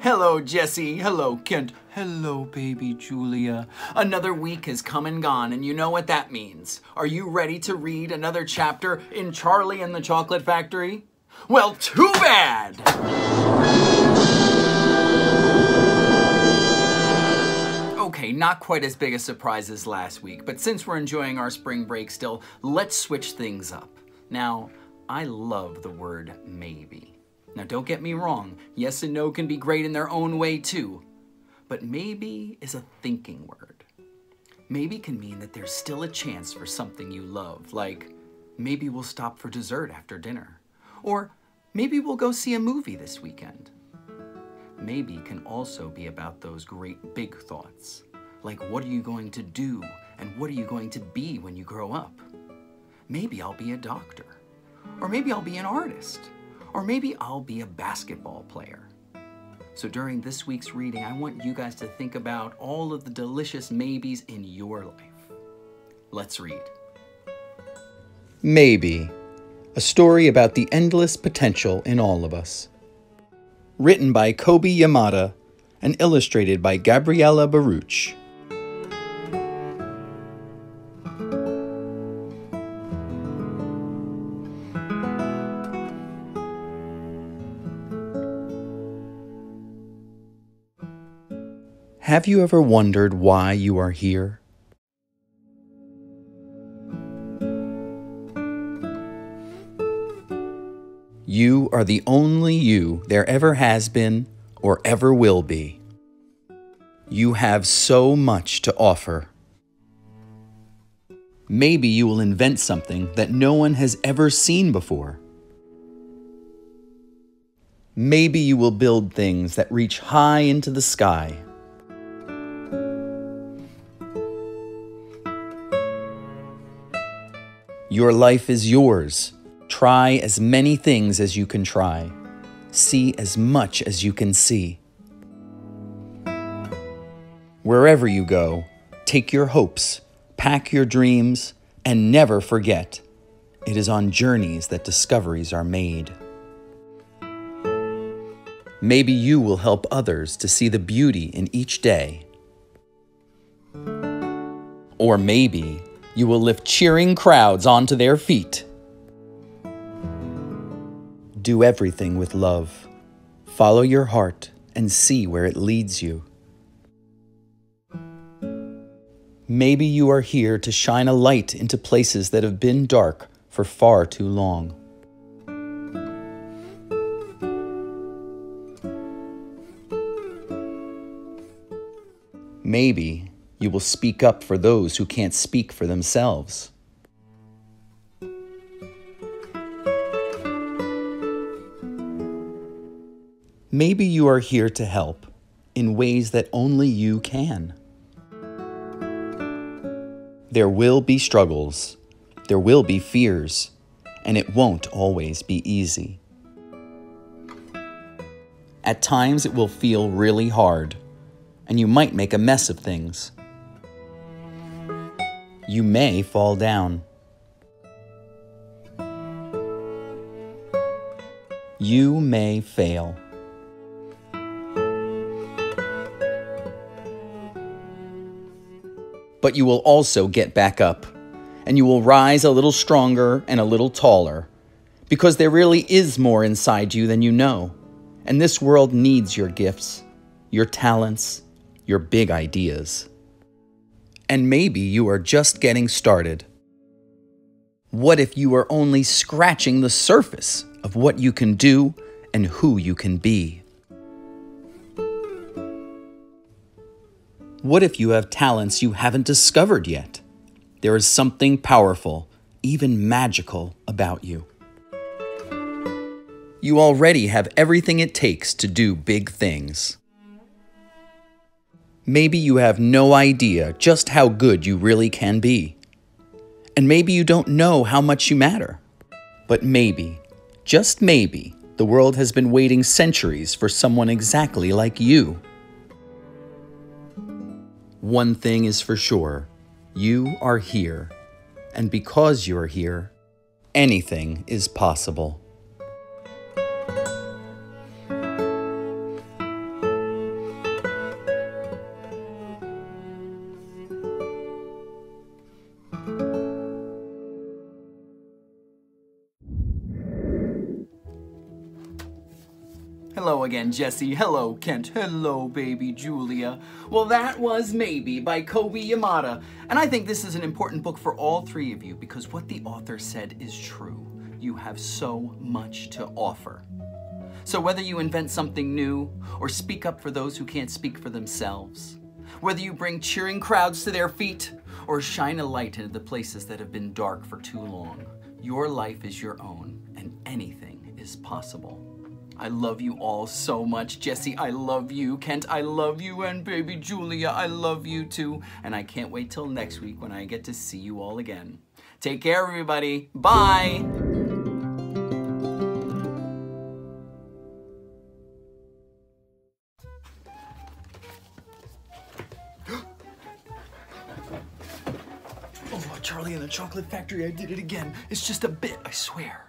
Hello, Jesse. Hello, Kent. Hello, baby Julia. Another week has come and gone, and you know what that means. Are you ready to read another chapter in Charlie and the Chocolate Factory? Well, too bad! Okay, not quite as big a surprise as last week, but since we're enjoying our spring break still, let's switch things up. Now, I love the word maybe. Now, don't get me wrong, yes and no can be great in their own way too, but maybe is a thinking word. Maybe can mean that there's still a chance for something you love, like maybe we'll stop for dessert after dinner, or maybe we'll go see a movie this weekend. Maybe can also be about those great big thoughts, like what are you going to do and what are you going to be when you grow up? Maybe I'll be a doctor, or maybe I'll be an artist, or maybe I'll be a basketball player. So during this week's reading, I want you guys to think about all of the delicious maybes in your life. Let's read. Maybe, a story about the endless potential in all of us. Written by Kobi Yamada and illustrated by Gabriella Barouch. Have you ever wondered why you are here? You are the only you there ever has been or ever will be. You have so much to offer. Maybe you will invent something that no one has ever seen before. Maybe you will build things that reach high into the sky. Your life is yours. Try as many things as you can try. See as much as you can see. Wherever you go, take your hopes, pack your dreams, and never forget it is on journeys that discoveries are made. Maybe you will help others to see the beauty in each day. Or maybe you will lift cheering crowds onto their feet. Do everything with love. Follow your heart and see where it leads you. Maybe you are here to shine a light into places that have been dark for far too long. Maybe you will speak up for those who can't speak for themselves. Maybe you are here to help in ways that only you can. There will be struggles, there will be fears, and it won't always be easy. At times, it will feel really hard, and you might make a mess of things. You may fall down. You may fail. but you will also get back up, and you will rise a little stronger and a little taller, because there really is more inside you than you know, and this world needs your gifts, your talents, your big ideas. And maybe you are just getting started. What if you are only scratching the surface of what you can do and who you can be? What if you have talents you haven't discovered yet? There is something powerful, even magical, about you. You already have everything it takes to do big things. Maybe you have no idea just how good you really can be. And maybe you don't know how much you matter. But maybe, just maybe, the world has been waiting centuries for someone exactly like you. One thing is for sure you are here, and because you are here, anything is possible. Hello again, Jesse. Hello, Kent. Hello, baby Julia. Well, that was Maybe by Kobi Yamada. And I think this is an important book for all three of you because what the author said is true. You have so much to offer. So whether you invent something new or speak up for those who can't speak for themselves, whether you bring cheering crowds to their feet or shine a light into the places that have been dark for too long, your life is your own and anything is possible. I love you all so much. Jesse, I love you. Kent, I love you. And baby Julia, I love you too. And I can't wait till next week when I get to see you all again. Take care, everybody. Bye. Oh, Charlie and the Chocolate Factory, I did it again. It's just a bit, I swear.